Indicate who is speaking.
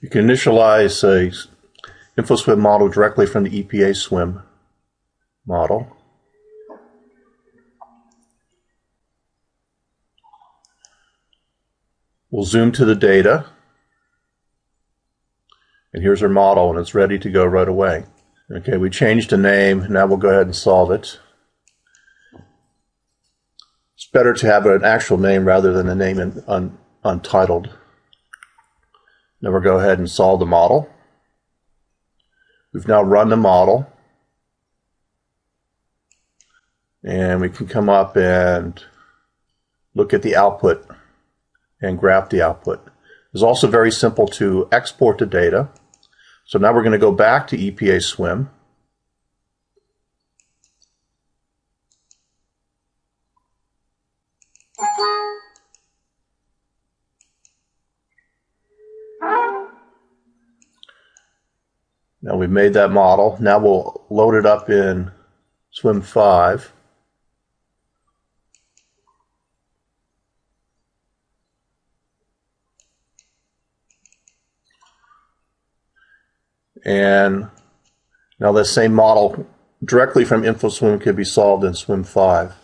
Speaker 1: You can initialize a InfoSWMM model directly from the EPA SWMM model. We'll zoom to the data. And here's our model, and it's ready to go right away. Okay, we changed the name. Now we'll go ahead and solve it. It's better to have an actual name rather than a name un, untitled. Now we'll go ahead and solve the model. We've now run the model. And we can come up and look at the output and graph the output. It's also very simple to export the data. So now we're going to go back to EPA SWMM. Now we've made that model. Now we'll load it up in SWMM 5. And now the same model directly from InfoSWMM can be solved in SWMM 5.